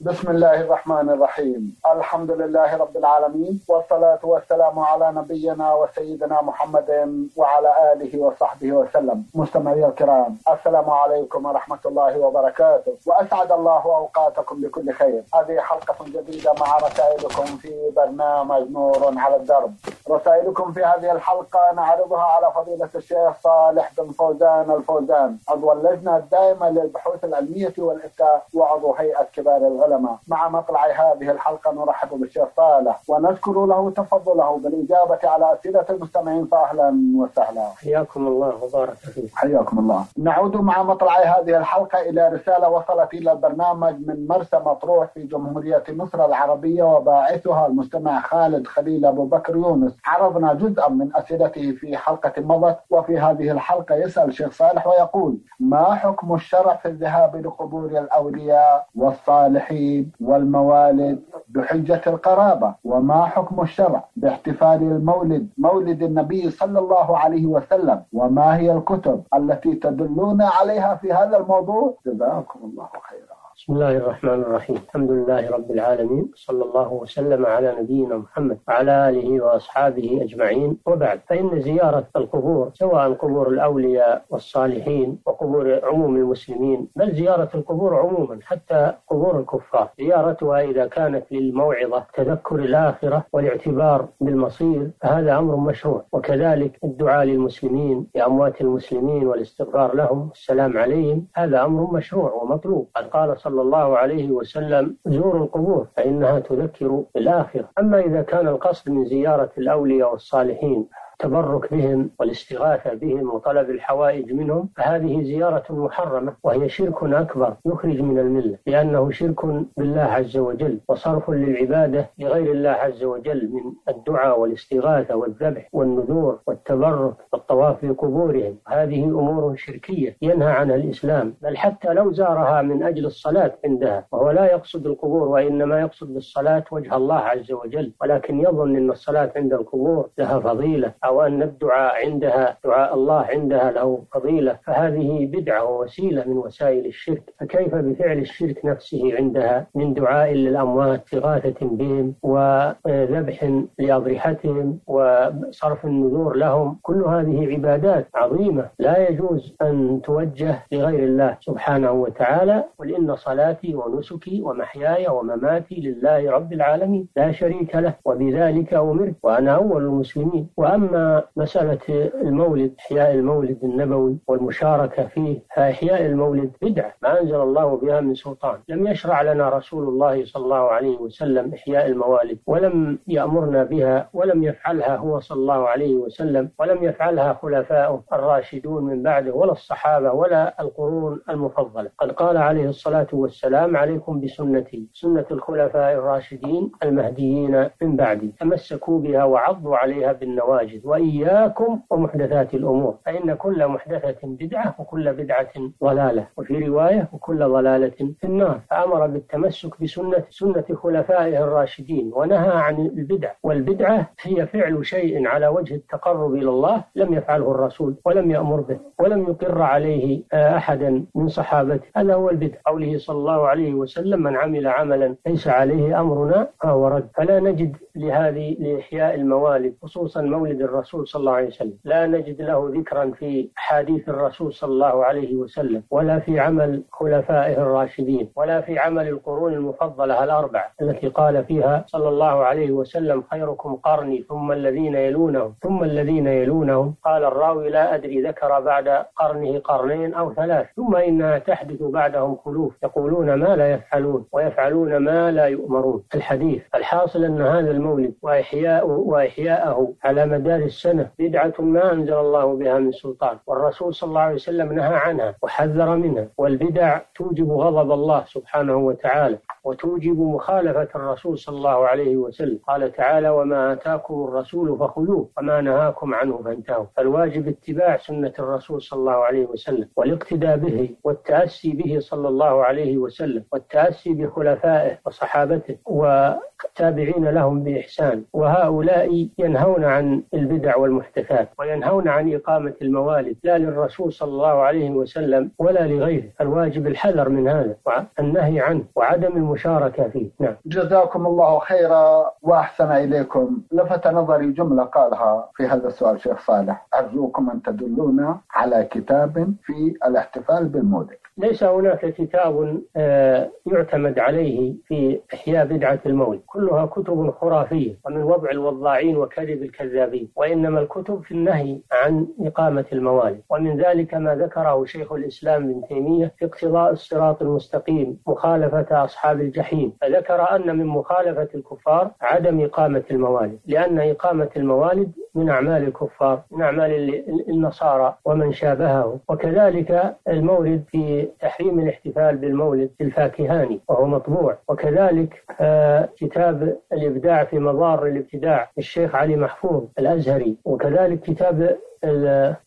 بسم الله الرحمن الرحيم. الحمد لله رب العالمين والصلاة والسلام على نبينا وسيدنا محمد وعلى آله وصحبه وسلم. مستمعي الكرام السلام عليكم ورحمة الله وبركاته. وأسعد الله أوقاتكم بكل خير. هذه حلقة جديدة مع رسائلكم في برنامج نور على الدرب. رسائلكم في هذه الحلقة نعرضها على فضيلة الشيخ صالح بن فوزان الفوزان عضو اللجنة الدائمة للبحوث العلمية والإفتاء وعضو هيئة كبار العلماء العلماء. مع مطلع هذه الحلقة نرحب بالشيخ صالح ونشكر له تفضله بالإجابة على أسئلة المستمعين. فأهلا وسهلا. حياكم الله وبارك فيك. حياكم الله. نعود مع مطلع هذه الحلقة إلى رسالة وصلت إلى البرنامج من مرسى مطروح في جمهورية مصر العربية وباعثها المستمع خالد خليل أبو بكر يونس. عرضنا جزءا من أسئلته في حلقة مضت وفي هذه الحلقة يسأل الشيخ صالح ويقول ما حكم الشرع في الذهاب لقبور الأولياء والصالحين العيد والموالد بحجة القرابة وما حكم الشرع باحتفال المولد مولد النبي صلى الله عليه وسلم وما هي الكتب التي تدلون عليها في هذا الموضوع؟ جزاكم الله خيرا. بسم الله الرحمن الرحيم. الحمد لله رب العالمين. صلى الله وسلم على نبينا محمد وعلى آله وأصحابه أجمعين. وبعد فإن زيارة القبور سواء قبور الأولياء والصالحين وقبور عموم المسلمين بل زيارة القبور عموما حتى قبور الكفار. زيارتها إذا كانت للموعظة تذكر الآخرة والاعتبار بالمصير فهذا أمر مشروع. وكذلك الدعاء للمسلمين لأموات المسلمين والاستغفار لهم والسلام عليهم هذا أمر مشروع ومطلوب. قال صلى الله عليه وسلم زوروا القبور فإنها تذكر بالآخرة أما إذا كان القصد من زيارة الأولياء والصالحين التبرك بهم والاستغاثة بهم وطلب الحوائج منهم فهذه زيارة محرمة وهي شرك أكبر يخرج من الملة لأنه شرك بالله عز وجل وصرف للعبادة لغير الله عز وجل من الدعاء والاستغاثة والذبح والنذور والتبرك والطواف في قبورهم هذه أمور شركية ينهى عنها الإسلام بل حتى لو زارها من أجل الصلاة عندها وهو لا يقصد القبور وإنما يقصد بالصلاة وجه الله عز وجل ولكن يظن أن الصلاة عند القبور لها فضيلة أو أن الدعاء عندها دعاء الله عندها له فضيلة. فهذه بدعة ووسيلة من وسائل الشرك. فكيف بفعل الشرك نفسه عندها؟ من دعاء للأموات استغاثة بهم وذبح لأضرحتهم وصرف النذور لهم. كل هذه عبادات عظيمة. لا يجوز أن توجه لغير الله سبحانه وتعالى. قل إن صلاتي ونسكي ومحياي ومماتي لله رب العالمين. لا شريك له وبذلك أمرت وأنا أول المسلمين. وأما أما مسألة المولد إحياء المولد النبوي والمشاركة فيه فإحياء المولد بدعة ما أنزل الله بها من سلطان. لم يشرع لنا رسول الله صلى الله عليه وسلم إحياء الموالد ولم يأمرنا بها ولم يفعلها هو صلى الله عليه وسلم ولم يفعلها خلفاؤه الراشدون من بعده ولا الصحابة ولا القرون المفضلة. قد قال عليه الصلاة والسلام عليكم بسنتي سنة الخلفاء الراشدين المهديين من بعدي تمسكوا بها وعضوا عليها بالنواجذ. وإياكم ومحدثات الأمور. فإن كل محدثة بدعة وكل بدعة ضلالة وفي رواية وكل ضلالة في النار. فأمر بالتمسك بسنة سنة خلفائه الراشدين ونهى عن البدع. والبدعة هي فعل شيء على وجه التقرب إلى الله لم يفعله الرسول ولم يأمر به ولم يقر عليه أحدا من صحابته. هذا هو البدع. قوله صلى الله عليه وسلم من عمل عملا ليس عليه أمرنا فهو رد. فلا نجد لهذه لإحياء الموالد خصوصا مولد الرسول صلى الله عليه وسلم. لا نجد له ذكرا في حديث الرسول صلى الله عليه وسلم ولا في عمل خلفائه الراشدين ولا في عمل القرون المفضلة الأربعة التي قال فيها صلى الله عليه وسلم خيركم قرني ثم الذين يلونهم ثم الذين يلونهم قال الراوي لا أدري ذكر بعد قرنه قرنين أو ثلاث ثم إنها تحدث بعدهم خلوف يقولون ما لا يفعلون ويفعلون ما لا يؤمرون. الحديث الحاصل أن هذا المولد وإحياءه وإحياءه على مدار السنة. بدعة ما أنزل الله بها من سلطان. والرسول صلى الله عليه وسلم نهى عنها وحذر منها. والبدع توجب غضب الله سبحانه وتعالى وتوجب مخالفة الرسول صلى الله عليه وسلم. قال تعالى وما آتاكم الرسول فخذوه وما نهاكم عنه فانتهوا. فالواجب اتباع سنة الرسول صلى الله عليه وسلم والاقتداء به والتأسي به صلى الله عليه وسلم والتأسي بخلفائه وصحابته والتابعين لهم بإحسان. وهؤلاء ينهون عن البدع والمحدثات وينهون عن إقامة الموالد لا للرسول صلى الله عليه وسلم ولا لغيره. الواجب الحذر من هذا والنهي عنه وعدم المشاركة فيه. نعم. جزاكم الله خيرا وأحسن إليكم. لفت نظري جملة قالها في هذا السؤال شيخ صالح. أرجوكم أن تدلونا على كتاب في الاحتفال بالمولد. ليس هناك كتاب آه، يعتمد عليه في إحياء بدعة المولد كلها كتب خرافية ومن وضع الوضاعين وكذب الكذابين وإنما الكتب في النهي عن إقامة الموالد. ومن ذلك ما ذكره شيخ الإسلام ابن تيمية في اقتضاء الصراط المستقيم مخالفة أصحاب الجحيم. فذكر أن من مخالفة الكفار عدم إقامة الموالد لأن إقامة الموالد من أعمال الكفار من أعمال النصارى ومن شابهه وكذلك المولد في تحريم الاحتفال بالمولد الفاكهاني وهو مطبوع. وكذلك آه، كتاب الإبداع في مضار الابتداع للشيخ علي محفوظ الأزهري. وكذلك كتاب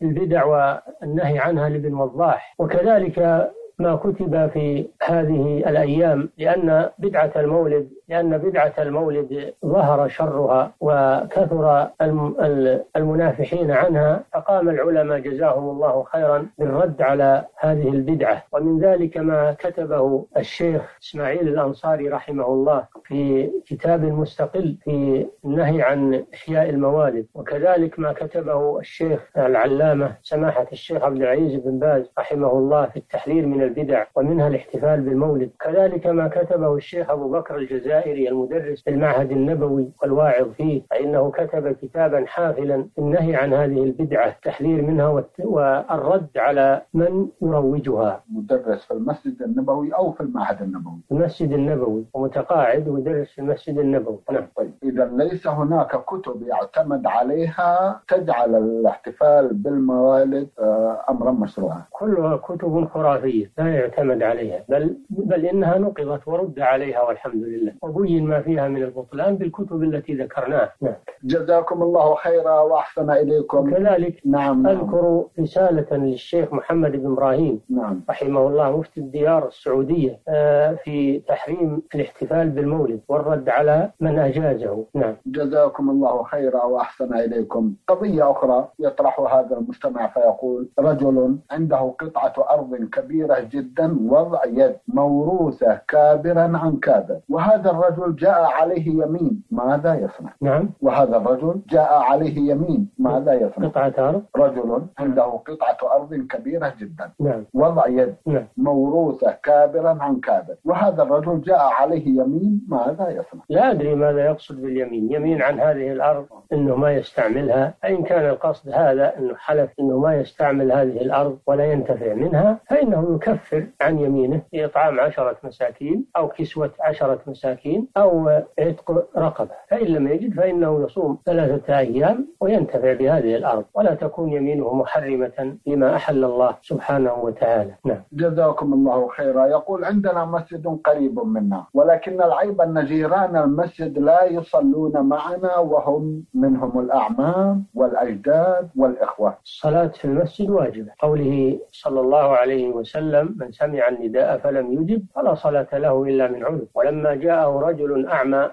البدع والنهي عنها لابن وضاح. وكذلك ما كتب في هذه الأيام لأن بدعة المولد لأن بدعة المولد ظهر شرها وكثر المنافحين عنها فقام العلماء جزاهم الله خيرا بالرد على هذه البدعة. ومن ذلك ما كتبه الشيخ إسماعيل الأنصاري رحمه الله في كتاب مستقل في النهي عن إحياء الموالد. وكذلك ما كتبه الشيخ العلامة سماحة الشيخ عبد العزيز بن باز رحمه الله في التحذير من البدع ومنها الاحتفال بالمولد. كذلك ما كتبه الشيخ أبو بكر الجزائري المدرس في المعهد النبوي والواعظ فيه فإنه كتب كتابا حافلا في النهي عن هذه البدعة التحذير منها والرد على من يروجها. مدرس في المسجد النبوي أو في المعهد النبوي؟ في المسجد النبوي ومتقاعد ويدرس في المسجد النبوي. نعم. طيب إذا ليس هناك كتب يعتمد عليها تجعل الاحتفال بالموالد آه، أمرا مشروعا. كلها كتب خرافية لا يعتمد عليها بل بل إنها نقضت ورد عليها والحمد لله. وبين ما فيها من البطلان بالكتب التي ذكرناها. نعم. جزاكم الله خيرا وأحسن إليكم. كذلك نعم, نعم. أذكر رسالة للشيخ محمد بن إبراهيم. نعم. رحمه الله مفتي الديار السعودية آه، في تحريم الاحتفال بالمولد والرد على من أجازه. نعم. جزاكم الله خيرا وأحسن إليكم. قضية أخرى يطرحها هذا المستمع فيقول رجل عنده قطعة أرض كبيرة جدا وضع يد موروثة كابرا عن كابر. وهذا الرجل جاء عليه يمين ماذا يصنع؟ نعم. وهذا الرجل جاء عليه يمين ماذا يصنع؟ قطعة أرض. رجل عنده قطعة أرض كبيرة جدا. نعم. وضع يد نعم. موروثة كابرا عن كابر. وهذا الرجل جاء عليه يمين ماذا يصنع؟ لا أدري ماذا يقصد باليمين. يمين عن هذه الأرض أنه ما يستعملها. فإن كان القصد هذا أنه حلف أنه ما يستعمل هذه الأرض ولا ينتفع منها فإنه يكفر عن يمينه في إطعام عشرة مساكين أو كسوة عشرة مساكين. أو عتق رقبة. فإن لم يجد فإنه يصوم ثلاثة أيام وينتفع بهذه الأرض ولا تكون يمينه محرمة فيما أحل الله سبحانه وتعالى. نعم. جزاكم الله خيرا. يقول عندنا مسجد قريب منا ولكن العيب أن جيران المسجد لا يصلون معنا وهم منهم الأعمام والأجداد والإخوة. الصلاة في المسجد واجبة. قوله صلى الله عليه وسلم من سمع النداء فلم يجب فلا صلاة له إلا من عذر. ولما رجل أعمى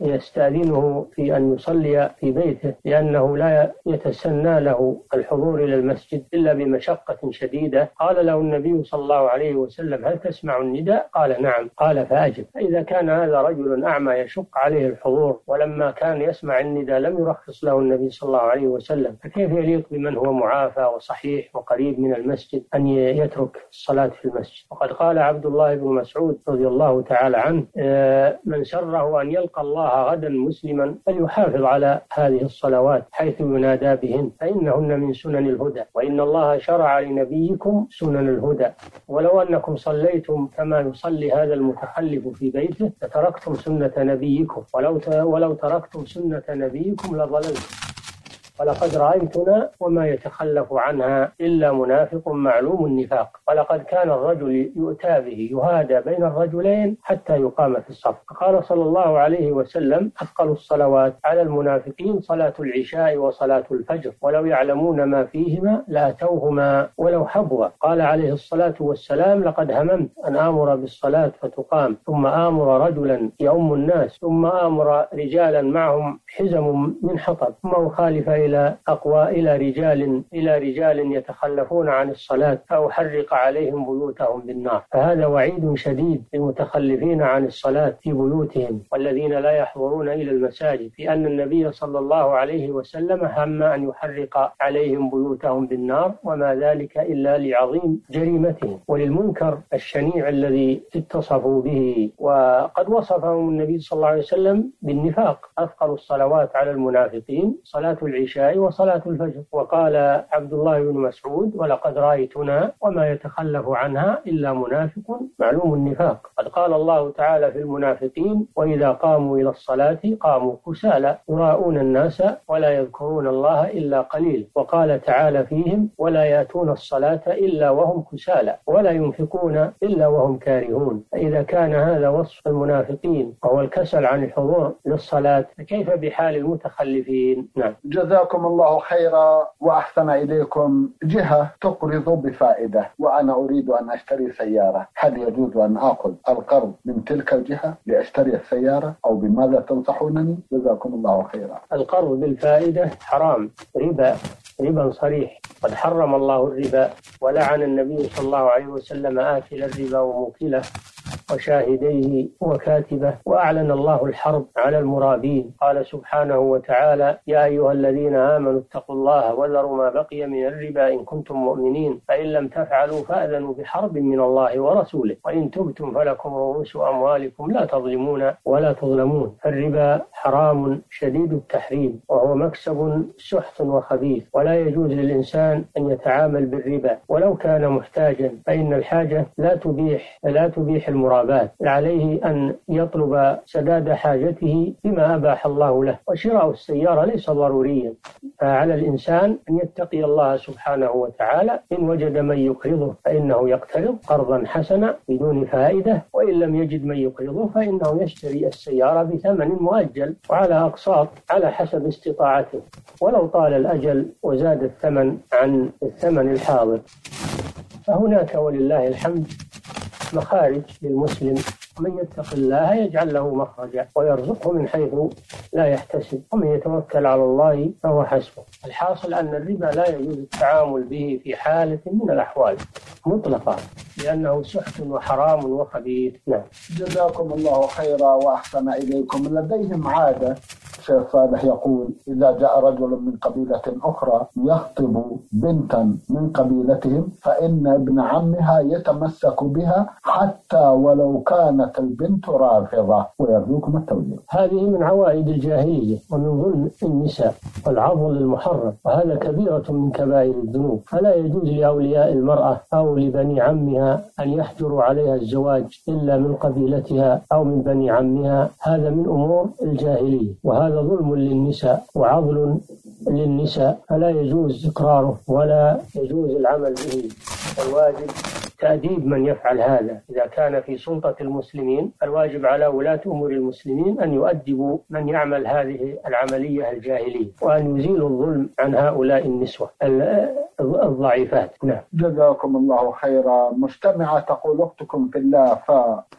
يستأذنه في أن يصلي في بيته لأنه لا يتسنى له الحضور إلى المسجد إلا بمشقة شديدة. قال له النبي صلى الله عليه وسلم هل تسمع النداء؟ قال نعم. قال فأجب. فإذا كان هذا رجل أعمى يشق عليه الحضور ولما كان يسمع النداء لم يرخص له النبي صلى الله عليه وسلم. فكيف يليق بمن هو معافى وصحيح وقريب من المسجد أن يترك الصلاة في المسجد؟ وقد قال عبد الله بن مسعود رضي الله تعالى عنه آه، من سره أن يلقى الله غدا مسلما فليحافظ على هذه الصلوات حيث ينادى بهن فإنهن من سنن الهدى. وإن الله شرع لنبيكم سنن الهدى. ولو أنكم صليتم كما يصلي هذا المتخلف في بيته لتركتم سنة نبيكم. ولو ولو تركتم سنة نبيكم لضللتم. ولقد رأيتنا وما يتخلف عنها إلا منافق معلوم النفاق. ولقد كان الرجل يؤتى به يهادى بين الرجلين حتى يقام في الصف. قال صلى الله عليه وسلم أثقل الصلوات على المنافقين صلاة العشاء وصلاة الفجر ولو يعلمون ما فيهما لأتوهما ولو حبوا. قال عليه الصلاة والسلام لقد هممت أن آمر بالصلاة فتقام. ثم آمر رجلا يؤم الناس ثم آمر رجالا معهم حزم من حطب ثم أخالف إلى أقوى إلى رجال إلى رجال يتخلفون عن الصلاة فأحرق عليهم بيوتهم بالنار. فهذا وعيد شديد للمتخلفين عن الصلاة في بيوتهم والذين لا يحضرون إلى المساجد في أن النبي صلى الله عليه وسلم هم أن يحرق عليهم بيوتهم بالنار وما ذلك إلا لعظيم جريمتهم. وللمنكر الشنيع الذي اتصفوا به وقد وصفهم النبي صلى الله عليه وسلم بالنفاق. أثقل الصلوات على المنافقين صلاة العشاء وصلاة الفجر. وقال عبد الله بن مسعود ولقد رأيتنا وما يتخلف عنها إلا منافق معلوم النفاق. قد قال الله تعالى في المنافقين وإذا قاموا إلى الصلاة قاموا كسالى يراءون الناس ولا يذكرون الله إلا قليل. وقال تعالى فيهم ولا يأتون الصلاة إلا وهم كسالى ولا ينفقون إلا وهم كارهون. فإذا كان هذا وصف المنافقين وهو الكسل عن الحضور للصلاة فكيف بحال المتخلفين؟ نعم. جزاكم الله خيرا وأحسن إليكم جهة تقرض بفائدة وأنا أريد أن أشتري سيارة. هل يجوز أن آخذ القرض من تلك الجهة لأشتري السيارة؟ أو بماذا تنصحونني؟ جزاكم الله خيرا. القرض بالفائدة حرام ربا ربا صريح. قد حرم الله الربا ولعن النبي صلى الله عليه وسلم آكل الربا وموكله. وشاهديه وكاتبه وأعلن الله الحرب على المرابين. قال سبحانه وتعالى يا أيها الذين آمنوا اتقوا الله وذروا ما بقي من الربا إن كنتم مؤمنين فإن لم تفعلوا فأذنوا بحرب من الله ورسوله وإن تبتم فلكم رؤوس أموالكم لا تظلمون ولا تظلمون. الربا حرام شديد التحريم وهو مكسب سحت وخبيث ولا يجوز للإنسان أن يتعامل بالربا. ولو كان محتاجا فإن الحاجة لا تبيح لا تبيح المرابات عليه أن يطلب سداد حاجته بما أباح الله له. وشراء السيارة ليس ضروريا. فعلى الإنسان أن يتقي الله سبحانه وتعالى. إن وجد من يقرضه فإنه يقترض. قرضا حسنا بدون فائدة. وإن لم يجد من يقرضه فإنه يشتري السيارة بثمن مؤجل. وعلى أقساط على حسب استطاعته. ولو طال الأجل وزاد الثمن عن الثمن الحاضر. فهناك ولله الحمد. مخارج للمسلم. من يتق الله يجعل له مخرجا ويرزقه من حيث لا يحتسب ومن يتوكل على الله فهو حسبه. الحاصل أن الربا لا يجوز التعامل به في حالة من الأحوال مطلقا لأنه سحت وحرام وخبيث. نعم. جزاكم الله خيرا وأحسن إليكم. لديهم عادة الشيخ صالح يقول إذا جاء رجل من قبيلة أخرى يخطب بنتا من قبيلتهم فإن ابن عمها يتمسك بها حتى ولو كانت البنت رافضة ويرجوكم التوجيه. هذه من عوائد الجاهلية ومن ظلم النساء والعضل المحرم وهذا كبيرة من كبائر الذنوب. فلا يجوز لأولياء المرأة أو لبني عمها أن يحجروا عليها الزواج إلا من قبيلتها أو من بني عمها؟ هذا من أمور الجاهلية وهذا ظلم للنساء وعضل للنساء. فلا يجوز إقراره ولا يجوز العمل به. الواجب تأديب من يفعل هذا. إذا كان في سلطة المسلمين الواجب على ولاة أمور المسلمين أن يؤدبوا من يعمل هذه العملية الجاهلية وأن يزيلوا الظلم عن هؤلاء النسوة الضعيفات. نعم. جزاكم الله خيرا. مستمعة تقول أختكم في الله ف...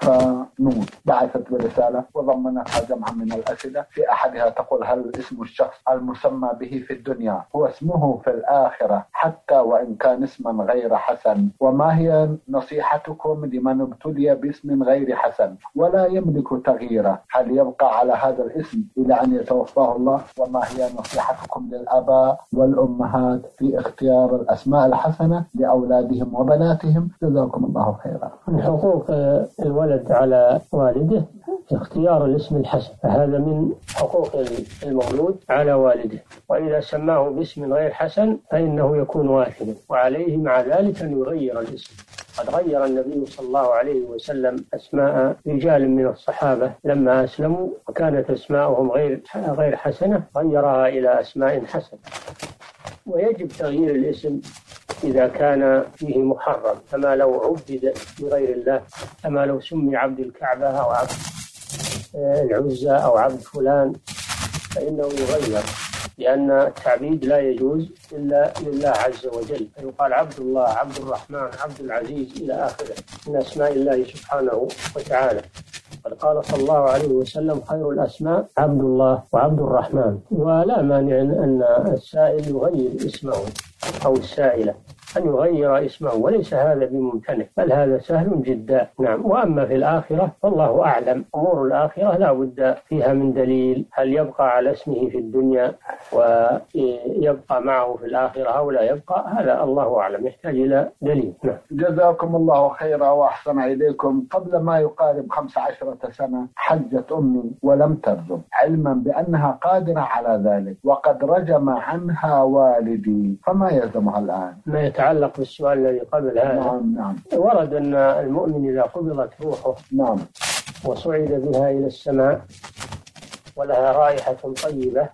فنون. بعثت برسالة وضمنتها جمعا من الأسئلة. في أحدها تقول هل اسم الشخص المسمى به في الدنيا هو اسمه في الآخرة حتى وإن كان اسما غير حسن؟ وما هي نصيحتكم لمن ابتلي باسم غير حسن ولا يملك تغييره هل يبقى على هذا الاسم إلى أن يتوفاه الله؟ وما هي نصيحتكم للآباء والأمهات في اختيار الأسماء الحسنة لأولادهم وبناتهم؟ جزاكم الله خيرا. من حقوق الولد على والده اختيار الاسم الحسن. فهذا من حقوق المولود على والده. وإذا سماه باسم غير حسن فإنه يكون واثما وعليه مع ذلك أن يغير الاسم. قد غير النبي صلى الله عليه وسلم أسماء رجال من الصحابة لما أسلموا وكانت أسماءهم غير غير حسنة غيرها إلى أسماء حسنة. ويجب تغيير الاسم إذا كان فيه محرم كما لو عبد لغير الله كما لو سمي عبد الكعبة أو عبد العزى أو عبد فلان فإنه يغير. لأن التعبيد لا يجوز إلا لله عز وجل. فيقال عبد الله عبد الرحمن عبد العزيز إلى آخره. من أسماء الله سبحانه وتعالى. قد قال صلى الله عليه وسلم خير الأسماء عبد الله وعبد الرحمن. ولا مانع أن السائل يغير اسمه أو السائلة. أن يغير اسمه وليس هذا بممتنع بل هذا سهل جدا. نعم. وأما في الآخرة فالله أعلم. أمور الآخرة لا بد فيها من دليل. هل يبقى على اسمه في الدنيا ويبقى معه في الآخرة أو لا يبقى؟ هذا الله أعلم. يحتاج إلى دليل. نعم. جزاكم الله خيرا وأحسن إليكم. قبل ما يقارب خمس عشرة سنة حجت أمي ولم ترجم علما بأنها قادرة على ذلك وقد رجم عنها والدي. فما يلزمها الآن؟ ما يتعلق بالسؤال الذي قبل هذا. نعم نعم. ورد أن المؤمن إذا قبضت روحه نعم. وصعد بها إلى السماء ولها رائحة طيبة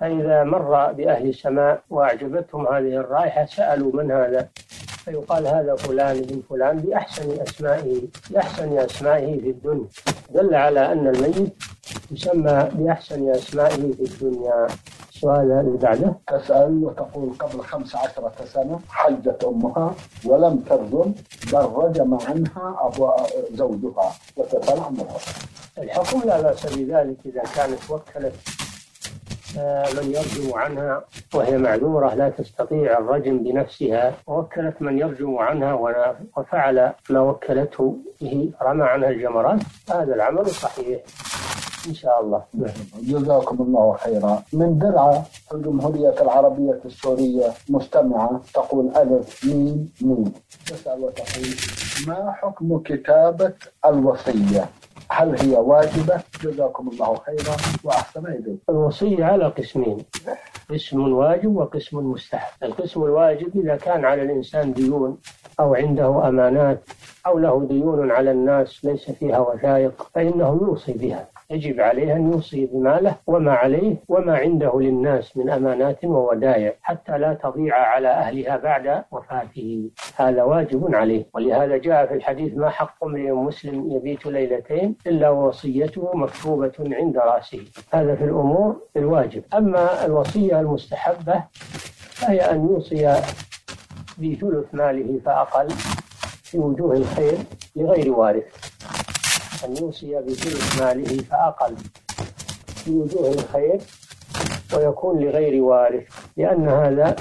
فإذا مر بأهل السماء وأعجبتهم هذه الرائحة سألوا من هذا؟ فيقال هذا فلان بن فلان بأحسن أسمائه بأحسن أسمائه في الدنيا. دل على أن الميت يسمى بأحسن أسمائه في الدنيا. السؤال اللي بعده. تسأل وتقول قبل خمس عشرة سنة حجت أمها ولم ترجم بل رجم عنها أبو زوجها وتسأل عن الحكم لا بأس بذلك إذا كانت وكلت آه، من يرجم عنها وهي معذورة لا تستطيع الرجم بنفسها. ووكلت من يرجم عنها وفعل ما وكلته به رمى عنها الجمرات. هذا العمل صحيح. إن شاء الله. جزاكم الله خيرا. من درعا الجمهورية العربية السورية مستمعة تقول ألف ميم ميم. تسأل وتقول ما حكم كتابة الوصية؟ هل هي واجبة؟ جزاكم الله خيرا وأحسن إليكم. الوصية على قسمين قسم واجب وقسم مستحب. القسم الواجب إذا كان على الإنسان ديون أو عنده أمانات أو له ديون على الناس ليس فيها وثائق فإنه يوصي بها. يجب عليه أن يوصي بماله وما عليه وما عنده للناس من أمانات وودائع حتى لا تضيع على أهلها بعد وفاته. هذا واجب عليه. ولهذا جاء في الحديث ما حق امرئ مسلم يبيت ليلتين إلا وصيته مكتوبة عند رأسه. هذا في الأمور الواجب. أما الوصية المستحبة فهي أن يوصي بثلث ماله فأقل في وجوه الخير لغير وارث. أن يوصي بثلث ماله فأقل في وجوه الخير ويكون لغير وارث لأن هذا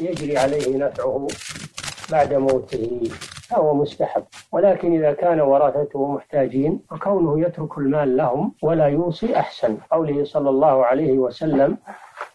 يجري عليه نفعه بعد موته فهو مستحب. ولكن إذا كان ورثته محتاجين فكونه يترك المال لهم ولا يوصي أحسن. قوله صلى الله عليه وسلم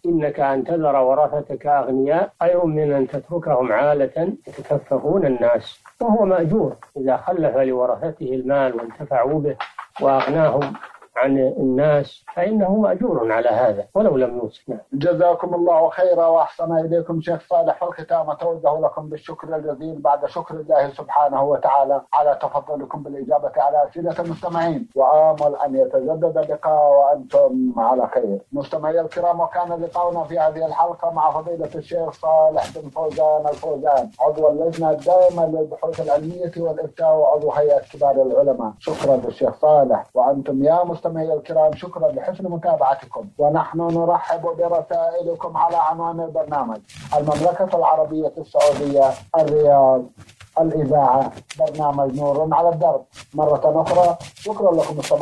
إنك أن تذر ورثتك أغنياء خير من أن تتركهم عالة يتكففون الناس. وهو مأجور. إذا خلف لورثته المال وانتفعوا به وأغناهم عن الناس فإنه مأجور على هذا ولو لم يوصي جزاكم الله خيرا وأحسن إليكم شيخ صالح في الختام أتوجه لكم بالشكر الجزيل بعد شكر الله سبحانه وتعالى على تفضلكم بالإجابة على أسئلة المستمعين. وآمل أن يتجدد اللقاء وأنتم على خير. مستمعي الكرام وكان لقاؤنا في هذه الحلقة مع فضيلة الشيخ صالح بن فوزان الفوزان عضو اللجنة الدائمة للبحوث العلمية والإفتاء وعضو هيئة كبار العلماء. شكرا للشيخ صالح وأنتم يا مستمعين مستمعي الكرام شكرا لحسن متابعتكم. ونحن نرحب برسائلكم على عنوان البرنامج. المملكة العربية السعودية الرياض الإذاعة برنامج نور على الدرب. مرة أخرى شكرا لكم مستمعي.